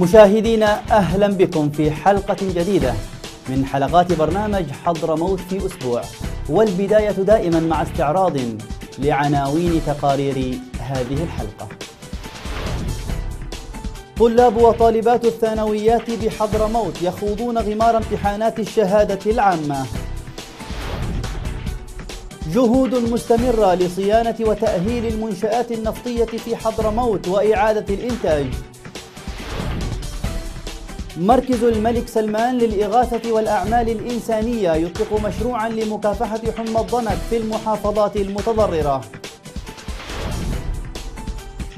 مشاهدينا أهلا بكم في حلقة جديدة من حلقات برنامج حضرموت في أسبوع والبداية دائما مع استعراض لعناوين تقارير هذه الحلقة. طلاب وطالبات الثانويات بحضرموت يخوضون غمار امتحانات الشهادة العامة. جهود مستمرة لصيانة وتأهيل المنشآت النفطية في حضرموت وإعادة الإنتاج. مركز الملك سلمان للإغاثة والأعمال الإنسانية يطلق مشروعا لمكافحة حمى الضنك في المحافظات المتضررة.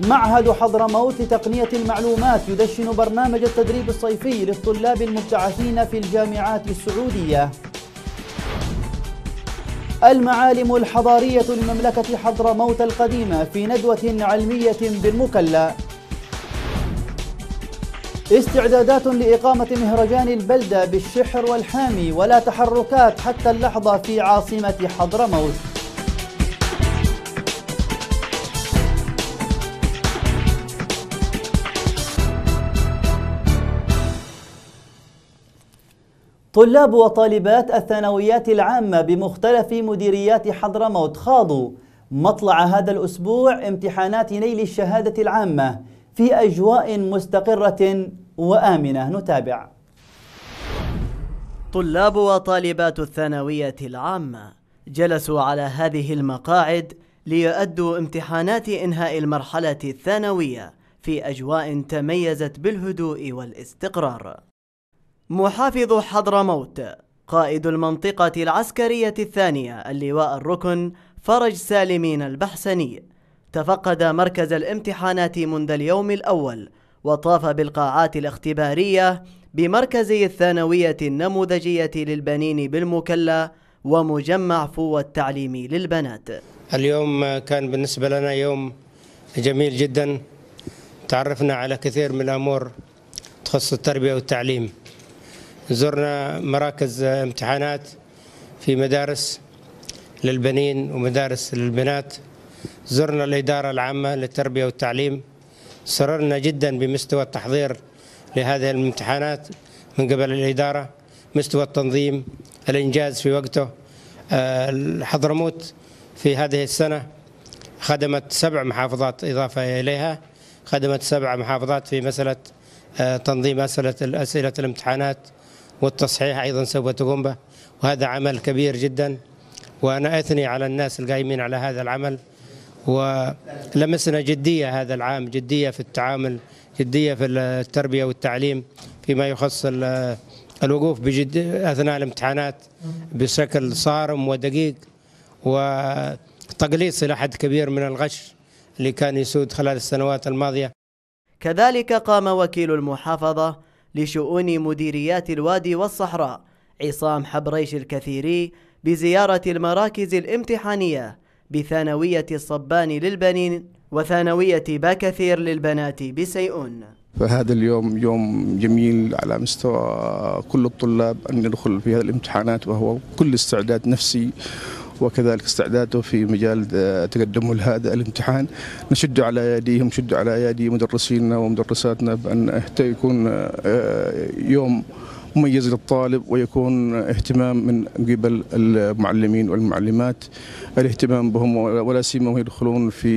معهد حضرموت لتقنية المعلومات يدشن برنامج التدريب الصيفي للطلاب المبتعثين في الجامعات السعودية. المعالم الحضارية لمملكة حضرموت القديمة في ندوة علمية بالمكلا. استعدادات لإقامة مهرجان البلدة بالشحر والحامي ولا تحركات حتى اللحظة في عاصمة حضرموت. طلاب وطالبات الثانويات العامة بمختلف مديريات حضرموت خاضوا مطلع هذا الأسبوع امتحانات نيل الشهادة العامة في أجواء مستقرة وآمنة نتابع. طلاب وطالبات الثانوية العامة جلسوا على هذه المقاعد ليؤدوا امتحانات إنهاء المرحلة الثانوية في أجواء تميزت بالهدوء والاستقرار. محافظ حضرموت قائد المنطقة العسكرية الثانية اللواء الركن فرج سالمين البحسني تفقد مركز الامتحانات منذ اليوم الأول وطاف بالقاعات الاختبارية بمركز الثانوية النموذجية للبنين بالمكلا ومجمع فو التعليمي للبنات. اليوم كان بالنسبة لنا يوم جميل جدا. تعرفنا على كثير من الأمور تخص التربية والتعليم. زرنا مراكز امتحانات في مدارس للبنين ومدارس للبنات. زرنا الإدارة العامة للتربية والتعليم. سررنا جدا بمستوى التحضير لهذه الامتحانات من قبل الإدارة مستوى التنظيم الإنجاز في وقته. حضرموت في هذه السنة خدمت سبع محافظات إضافة إليها. خدمت سبع محافظات في مسألة تنظيم أسئلة أسئلة الامتحانات والتصحيح أيضا سوف تقوم به. وهذا عمل كبير جدا. وأنا أثني على الناس القايمين على هذا العمل. ولمسنا جدية هذا العام جدية في التعامل جدية في التربية والتعليم فيما يخص الوقوف بجد أثناء الامتحانات بشكل صارم ودقيق وتقليص إلى حد كبير من الغش اللي كان يسود خلال السنوات الماضية. كذلك قام وكيل المحافظة لشؤون مديريات الوادي والصحراء عصام حبريش الكثيري بزيارة المراكز الامتحانية. بثانوية الصبان للبنين وثانوية باكثير للبنات بسيئون. فهذا اليوم يوم جميل على مستوى كل الطلاب أن يدخل في هذه الامتحانات وهو كل استعداد نفسي وكذلك استعداده في مجال تقدمه لهذا الامتحان. نشد على ايديهم نشد على ايدي مدرسينا ومدرساتنا بأن يكون يوم مميز للطالب ويكون اهتمام من قبل المعلمين والمعلمات. الاهتمام بهم ولا سيما وهم يدخلون في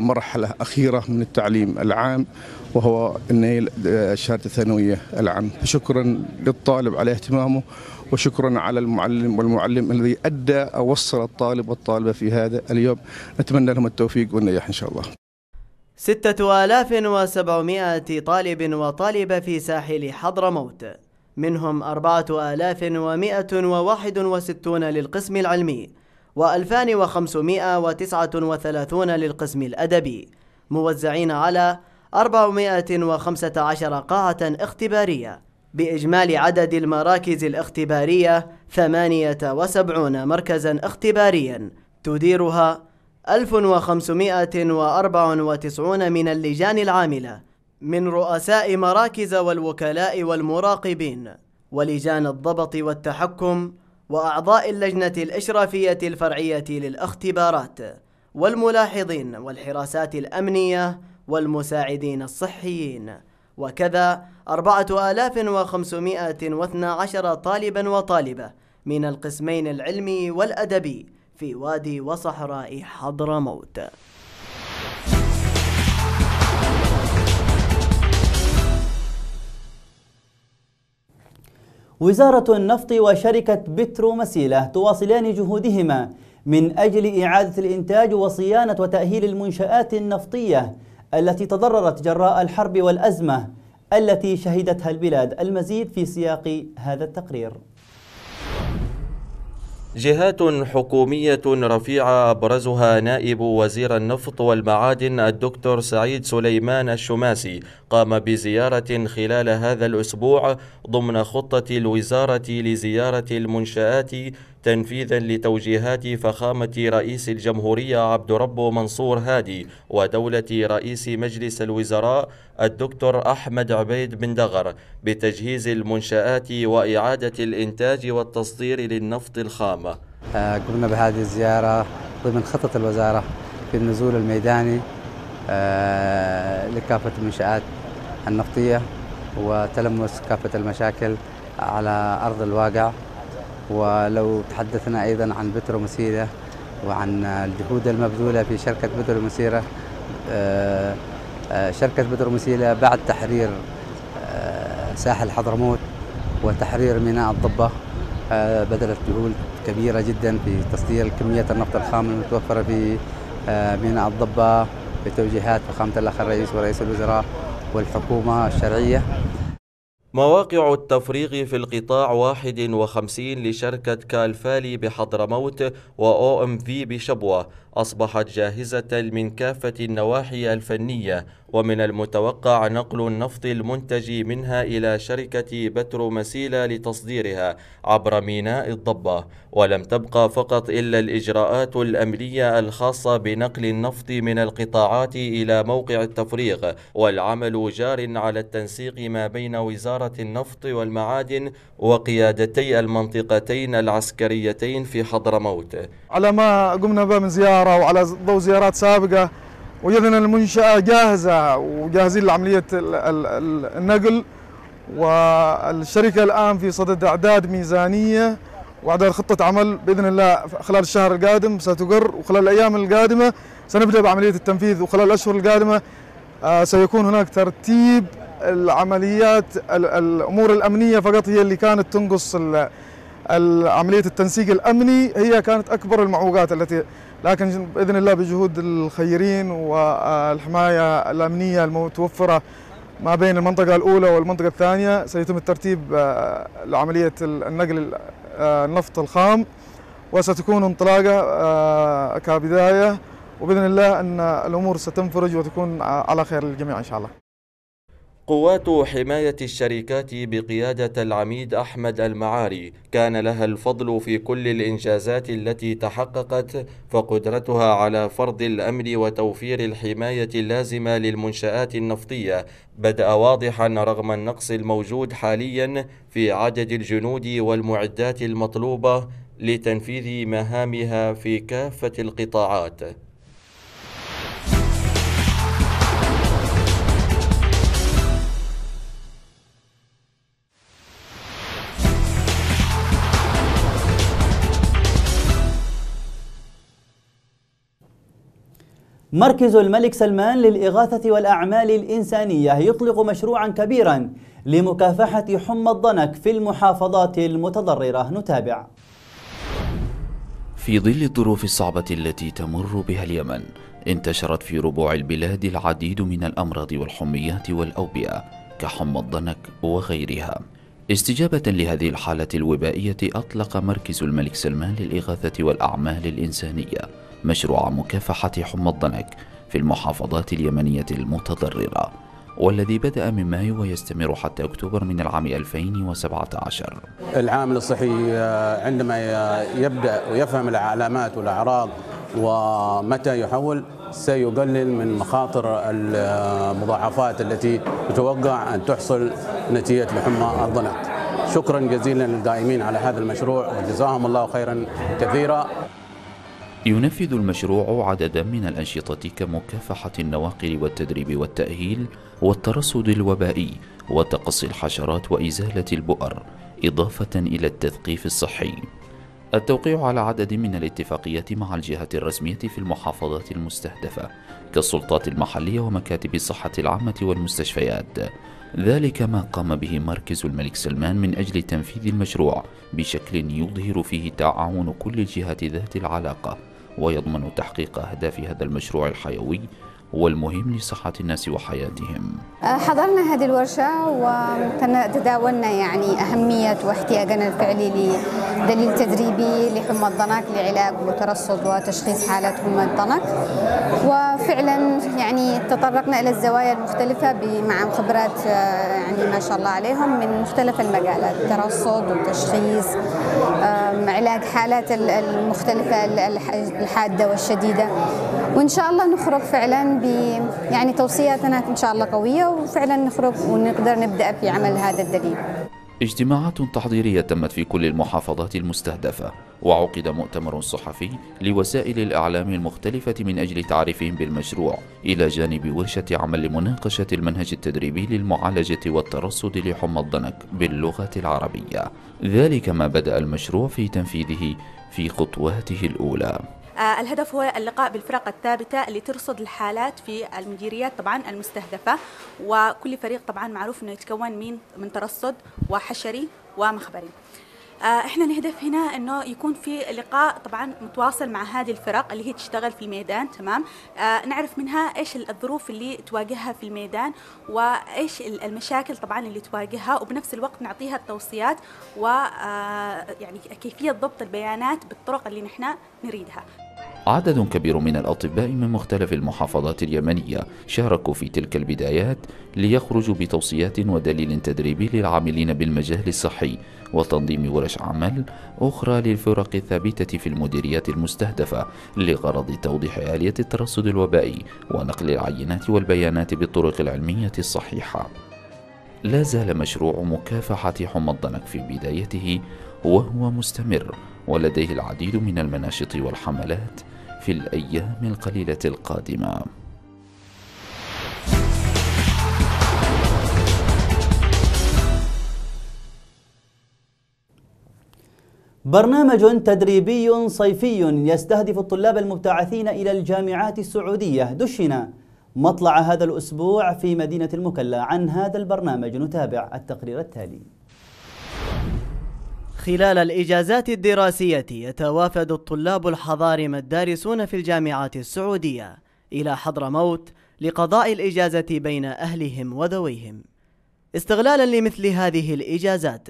مرحلة أخيرة من التعليم العام وهو النيل الشهادة الثانوية العام. شكرا للطالب على اهتمامه وشكرا على المعلم والمعلم الذي أدى أو وصل الطالب والطالبة في هذا اليوم. نتمنى لهم التوفيق والنجاح إن شاء الله. ستة آلاف وسبعمائة طالب وطالبة في ساحل حضرموت. منهم أربعة آلاف ومائة وواحد وستون للقسم العلمي وألفان وخمسمائة وتسعة وثلاثون للقسم الأدبي موزعين على أربعمائة وخمسة عشر قاعة اختبارية بإجمالي عدد المراكز الاختبارية ثمانية وسبعون مركزا اختباريا تديرها 1594 من اللجان العاملة. من رؤساء مراكز والوكلاء والمراقبين ولجان الضبط والتحكم وأعضاء اللجنة الإشرافية الفرعية للاختبارات والملاحظين والحراسات الأمنية والمساعدين الصحيين. وكذا 4512 طالبا وطالبة من القسمين العلمي والأدبي في وادي وصحراء حضرموت. وزارة النفط وشركة بترو مسيلة تواصلان جهودهما من أجل إعادة الإنتاج وصيانة وتأهيل المنشآت النفطية التي تضررت جراء الحرب والأزمة التي شهدتها البلاد. المزيد في سياق هذا التقرير. جهات حكومية رفيعة أبرزها نائب وزير النفط والمعادن الدكتور سعيد سليمان الشماسي قام بزيارة خلال هذا الأسبوع ضمن خطة الوزارة لزيارة المنشآت تنفيذا لتوجيهات فخامة رئيس الجمهورية عبد ربه منصور هادي ودولة رئيس مجلس الوزراء الدكتور أحمد عبيد بن دغر بتجهيز المنشآت وإعادة الإنتاج والتصدير للنفط الخام. آه، قمنا بهذه الزيارة ضمن خطة الوزارة في النزول الميداني آه، لكافة المنشآت النفطية وتلمس كافة المشاكل على أرض الواقع. ولو تحدثنا أيضا عن بترو مسيرة وعن الجهود المبذولة في شركة بترو مسيرة آه، آه، شركة بترو مسيرة بعد تحرير آه، ساحل حضرموت وتحرير ميناء الضبة بذلت جهود كبيرة جدا في تصدير كمية النفط الخام المتوفرة في ميناء الضبة بتوجيهات فخامة الأخ الرئيس ورئيس الوزراء والحكومة الشرعية. مواقع التفريغ في القطاع 51 لشركة كالفالي بحضرموت و ام في بشبوة. أصبحت جاهزة من كافة النواحي الفنية ومن المتوقع نقل النفط المنتج منها إلى شركة بترو مسيلة لتصديرها عبر ميناء الضبة. ولم تبقى فقط إلا الإجراءات الأمنية الخاصة بنقل النفط من القطاعات إلى موقع التفريغ والعمل جار على التنسيق ما بين وزارة النفط والمعادن وقيادتي المنطقتين العسكريتين في حضرموت. على ما قمنا به من زيارة وعلى ضوء زيارات سابقة. وجدنا المنشأة جاهزة وجاهزين لعملية النقل. والشركة الآن في صدد إعداد ميزانية وإعداد خطة عمل بإذن الله خلال الشهر القادم ستقر. وخلال الأيام القادمة سنبدأ بعملية التنفيذ. وخلال الأشهر القادمة آه، سيكون هناك ترتيب العمليات الأمور الأمنية فقط هي اللي كانت تنقص عملية التنسيق الأمني. هي كانت أكبر المعوقات التي لكن بإذن الله بجهود الخيرين والحماية الأمنية المتوفرة ما بين المنطقة الأولى والمنطقة الثانية سيتم الترتيب آه، لعملية النقل آه، النفط الخام وستكون انطلاقة آه، كبداية وبإذن الله أن الأمور ستنفرج وتكون على خير للجميع إن شاء الله. قوات حماية الشركات بقيادة العميد أحمد المعاري. كان لها الفضل في كل الإنجازات التي تحققت فقدرتها على فرض الأمن وتوفير الحماية اللازمة للمنشآت النفطية. بدأ واضحا رغم النقص الموجود حاليا في عدد الجنود والمعدات المطلوبة لتنفيذ مهامها في كافة القطاعات. مركز الملك سلمان للإغاثة والأعمال الإنسانية يطلق مشروعا كبيرا لمكافحة حمى الضنك في المحافظات المتضررة. نتابع. في ظل الظروف الصعبة التي تمر بها اليمن انتشرت في ربوع البلاد العديد من الأمراض والحميات والأوبئة كحمى الضنك وغيرها. استجابة لهذه الحالة الوبائية أطلق مركز الملك سلمان للإغاثة والأعمال الإنسانية. مشروع مكافحة حمى الضنك في المحافظات اليمنية المتضررة والذي بدأ من مايو ويستمر حتى أكتوبر من العام 2017 العامل الصحي آه، عندما يبدأ ويفهم العلامات والأعراض ومتى يحول سيقلل من مخاطر المضاعفات التي يتوقع أن تحصل نتيجة لحمى الضنك. شكرا جزيلا للدائمين على هذا المشروع وجزاهم الله خيرا كثيرا. ينفذ المشروع عددا من الأنشطة كمكافحة النواقل والتدريب والتأهيل والترصد الوبائي وتقصي الحشرات وإزالة البؤر إضافة إلى التثقيف الصحي. التوقيع على عدد من الاتفاقيات مع الجهات الرسمية في المحافظات المستهدفة كالسلطات المحلية ومكاتب الصحة العامة والمستشفيات. ذلك ما قام به مركز الملك سلمان من أجل تنفيذ المشروع بشكل يظهر فيه تعاون كل الجهات ذات العلاقة ويضمن تحقيق أهداف هذا المشروع الحيوي والمهم لصحة الناس وحياتهم. حضرنا هذه الورشة وتداولنا يعني أهمية واحتياجنا الفعلي لدليل تدريبي لحمى الضنك لعلاج وترصد وتشخيص حالات حمى الضنك. وفعلا يعني تطرقنا إلى الزوايا المختلفة مع خبرات آه، يعني ما شاء الله عليهم من مختلف المجالات ترصد وتشخيص علاج حالات المختلفة الحادة والشديدة. وإن شاء الله نخرج فعلا ب يعني توصياتنا إن شاء الله قوية وفعلا نخرج ونقدر نبدأ في عمل هذا الدليل. اجتماعات تحضيرية تمت في كل المحافظات المستهدفة وعقد مؤتمر صحفي لوسائل الإعلام المختلفة من أجل تعريفهم بالمشروع إلى جانب ورشة عمل لمناقشة المنهج التدريبي للمعالجة والترصد لحمى الضنك باللغة العربية. ذلك ما بدأ المشروع في تنفيذه في خطواته الأولى. آه، الهدف هو اللقاء بالفرق الثابتة اللي ترصد الحالات في المديريات طبعا المستهدفة وكل فريق طبعا معروف إنه يتكون من من ترصد وحشري ومخبري. آه، إحنا نهدف هنا إنه يكون في لقاء طبعا متواصل مع هذه الفرق اللي هي تشتغل في الميدان تمام؟ آه نعرف منها إيش الظروف اللي تواجهها في الميدان وإيش المشاكل طبعا اللي تواجهها وبنفس الوقت نعطيها التوصيات و آه يعني كيفية ضبط البيانات بالطرق اللي نحن نريدها. عدد كبير من الأطباء من مختلف المحافظات اليمنية شاركوا في تلك البدايات ليخرجوا بتوصيات ودليل تدريبي للعاملين بالمجال الصحي وتنظيم ورش عمل أخرى للفرق الثابتة في المديريات المستهدفة لغرض توضيح آلية الترصد الوبائي ونقل العينات والبيانات بالطرق العلمية الصحيحة. لا زال مشروع مكافحة حمى الضنك في بدايته وهو مستمر ولديه العديد من المناشط والحملات في الأيام القليلة القادمة. برنامج تدريبي صيفي يستهدف الطلاب المبتعثين إلى الجامعات السعودية. دشن مطلع هذا الأسبوع في مدينة المكلا. عن هذا البرنامج نتابع التقرير التالي. خلال الإجازات الدراسية يتوافد الطلاب الحضارم الدارسون في الجامعات السعودية إلى حضرموت لقضاء الإجازة بين أهلهم وذويهم. استغلالا لمثل هذه الإجازات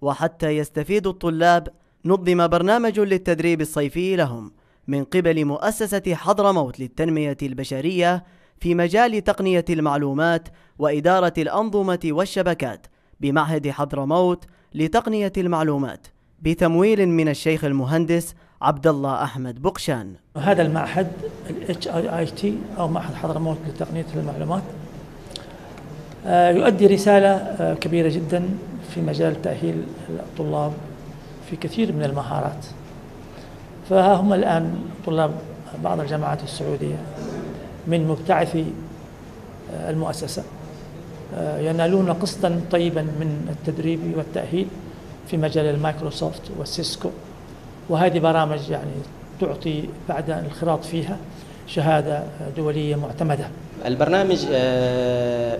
وحتى يستفيد الطلاب نظم برنامج للتدريب الصيفي لهم من قبل مؤسسة حضرموت للتنمية البشرية في مجال تقنية المعلومات وإدارة الأنظمة والشبكات بمعهد حضرموت لتقنية المعلومات بتمويل من الشيخ المهندس عبد الله أحمد بقشان هذا المعهد ال HIIT أو معهد حضرموت لتقنية المعلومات آه، يؤدي رسالة آه، كبيرة جدا في مجال تأهيل الطلاب في كثير من المهارات. فها هم الآن طلاب بعض الجامعات السعودية من مبتعثي آه، المؤسسة. ينالون قسطا طيبا من التدريب والتأهيل في مجال ال Microsoft وال Cisco. وهذه برامج يعني تعطي بعد الانخراط فيها شهادة دولية معتمدة. البرنامج آه،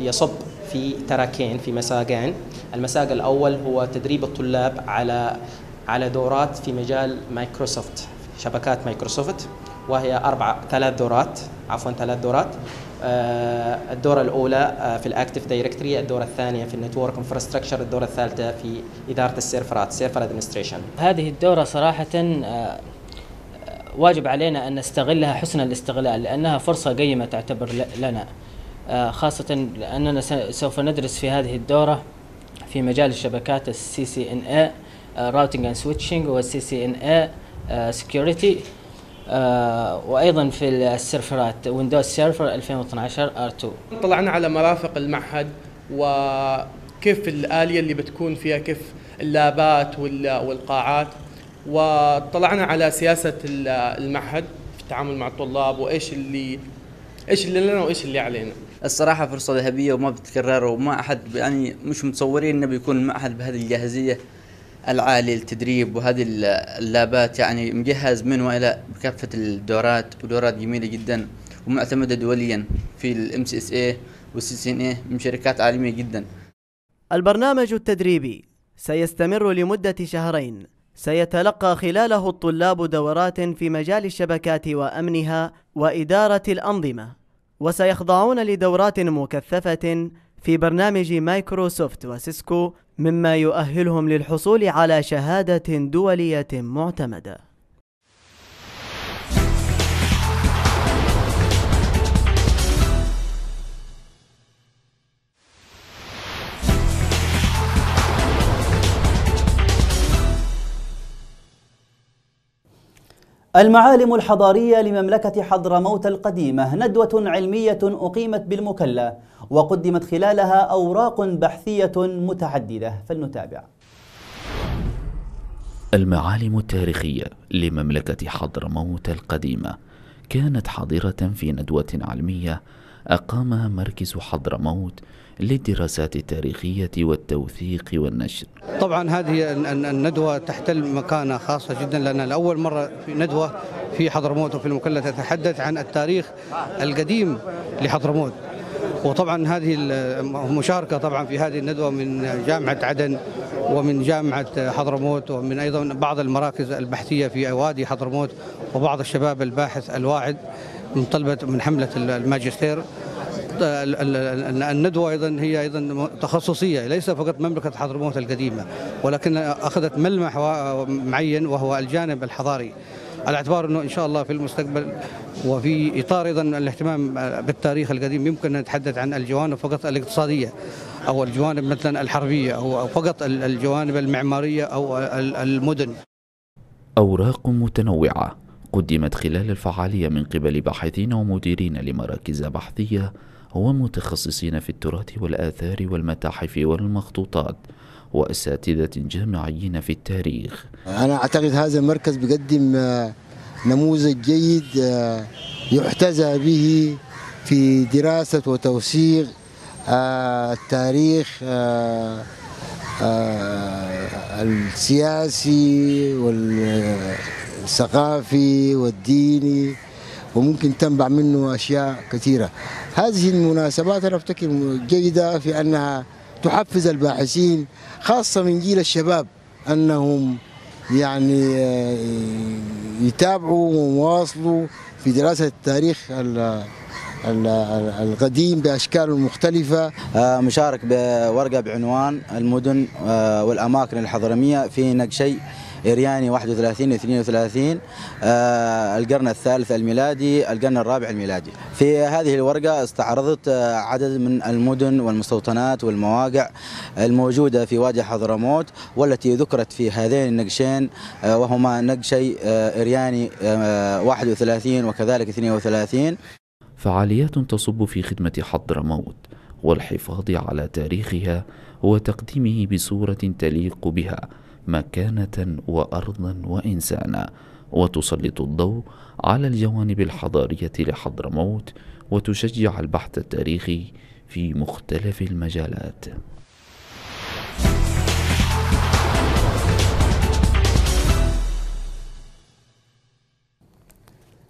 يصب في تراكين في مساقين. المساق الأول هو تدريب الطلاب على على دورات في مجال مايكروسوفت شبكات مايكروسوفت وهي أربع ثلاث دورات عفوا ثلاث دورات. آه، الدورة الأولى آه، في ال Active Directory الدورة الثانية في ال network infrastructure الدورة الثالثة في إدارة السيرفرات server administration. هذه الدورة صراحة آه، واجب علينا أن نستغلها حسن الاستغلال لأنها فرصة قيمة تعتبر لنا. خاصة لأننا سوف ندرس في هذه الدورة في مجال الشبكات ال CCNA Routing and Switching وال CCNA Security وأيضا في السيرفرات Windows Server 2012 R2 طلعنا على مرافق المعهد وكيف الآلية اللي بتكون فيها كيف اللابات والقاعات. وطلعنا على سياسة المعهد في التعامل مع الطلاب وإيش اللي إيش اللي لنا وإيش اللي علينا. الصراحة فرصة ذهبية وما بتتكرر وما أحد يعني مش متصورين إنه بيكون المعهد بهذه الجاهزية. العاليه للتدريب وهذه اللابات يعني مجهز من وإلى بكافة الدورات ودورات جميلة جدا ومعتمدة دوليا في الام سي اس اي والسي سي ان اي من شركات عالمية جدا. البرنامج التدريبي سيستمر لمدة شهرين. سيتلقى خلاله الطلاب دورات في مجال الشبكات وأمنها وإدارة الأنظمة. وسيخضعون لدورات مكثفة في برنامج Microsoft و Cisco مما يؤهلهم للحصول على شهادة دولية معتمدة. المعالم الحضارية لمملكة حضرموت القديمة ندوة علمية أقيمت بالمكلا وقدمت خلالها أوراق بحثية متعددة فلنتابع. المعالم التاريخية لمملكة حضرموت القديمة كانت حاضرة في ندوة علمية أقامها مركز حضرموت للدراسات التاريخية والتوثيق والنشر. طبعا هذه الندوة تحتل مكانة خاصة جدا لأن لأول مرة في ندوة في حضرموت وفي المكلا تتحدث عن التاريخ القديم لحضرموت. وطبعا هذه المشاركة طبعا في هذه الندوة من جامعة عدن ومن جامعة حضرموت ومن أيضا بعض المراكز البحثية في وادي حضرموت وبعض الشباب الباحث الواعد من طلبة من حملة الماجستير. الندوة أيضا هي أيضا تخصصية ليس فقط مملكة حضرموت القديمة ولكن أخذت ملمح معين وهو الجانب الحضاري على اعتبار أنه إن شاء الله في المستقبل وفي إطار أيضا الاهتمام بالتاريخ القديم يمكن أن نتحدث عن الجوانب فقط الاقتصادية أو الجوانب مثلا الحربية أو فقط الجوانب المعمارية أو المدن. أوراق متنوعة قدمت خلال الفعالية من قبل باحثين ومديرين لمراكز بحثية ومتخصصين في التراث والآثار والمتاحف والمخطوطات وأساتذة جامعيين في التاريخ. أنا أعتقد هذا المركز بيقدم آه، نموذج جيد آه، يحتذى به في دراسة وتوثيق آه، التاريخ السياسي والثقافي والديني. وممكن تنبع منه أشياء كثيرة. هذه المناسبات أنا أفتكر جيدة في أنها تحفز الباحثين خاصة من جيل الشباب أنهم يعني آه، يتابعوا ويواصلوا في دراسة التاريخ القديم بأشكاله المختلفة آه، مشارك بورقة بعنوان المدن آه، والأماكن الحضرمية في نقشي إرياني 31 32 آه القرن الثالث الميلادي القرن الرابع الميلادي. في هذه الورقة استعرضت آه عدد من المدن والمستوطنات والمواقع الموجودة في وادي حضرموت والتي ذكرت في هذين النقشين آه وهما نقشي إرياني آه 31 وكذلك 32 فعاليات تصب في خدمة حضرموت والحفاظ على تاريخها وتقديمه بصورة تليق بها. مكانة وأرضا وإنسانا وتسلط الضوء على الجوانب الحضارية لحضرموت وتشجع البحث التاريخي في مختلف المجالات.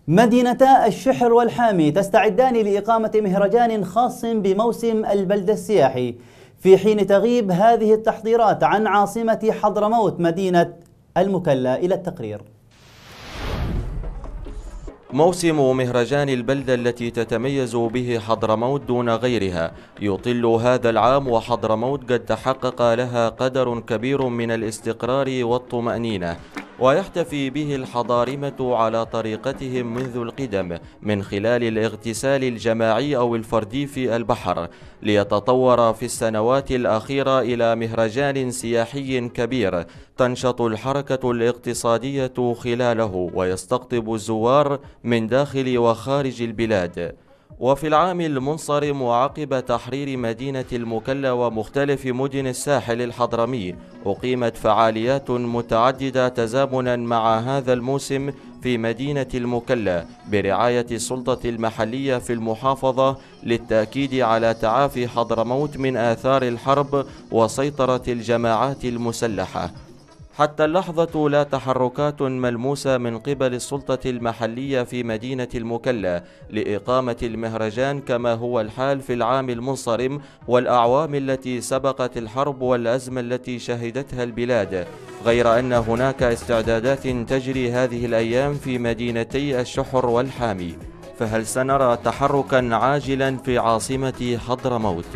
مدينتا الشحر والحامي تستعدان لإقامة مهرجان خاص بموسم البلد السياحي. في حين تغيب هذه التحضيرات عن عاصمة حضرموت مدينة المكلا. إلى التقرير. موسم مهرجان البلدة التي تتميز به حضرموت دون غيرها يطل هذا العام وحضرموت قد تحقق لها قدر كبير من الاستقرار والطمأنينة. ويحتفي به الحضارمة على طريقتهم منذ القدم من خلال الاغتسال الجماعي أو الفردي في البحر ليتطور في السنوات الأخيرة إلى مهرجان سياحي كبير تنشط الحركة الاقتصادية خلاله ويستقطب الزوار من داخل وخارج البلاد. وفي العام المنصرم وعقب تحرير مدينة المكلا ومختلف مدن الساحل الحضرمي أقيمت فعاليات متعددة تزامنا مع هذا الموسم في مدينة المكلا برعاية السلطة المحلية في المحافظة للتأكيد على تعافي حضرموت من آثار الحرب وسيطرة الجماعات المسلحة. حتى اللحظة لا تحركات ملموسة من قبل السلطة المحلية في مدينة المكلا لإقامة المهرجان كما هو الحال في العام المنصرم والأعوام التي سبقت الحرب والأزمة التي شهدتها البلاد غير أن هناك استعدادات تجري هذه الأيام في مدينتي الشحر والحامي فهل سنرى تحركا عاجلا في عاصمة حضرموت؟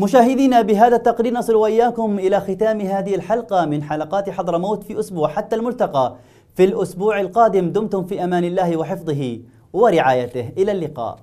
مشاهدينا بهذا التقرير نصل وإياكم إلى ختام هذه الحلقة من حلقات حضرموت في أسبوع حتى الملتقى. في الأسبوع القادم دمتم في أمان الله وحفظه ورعايته. إلى اللقاء.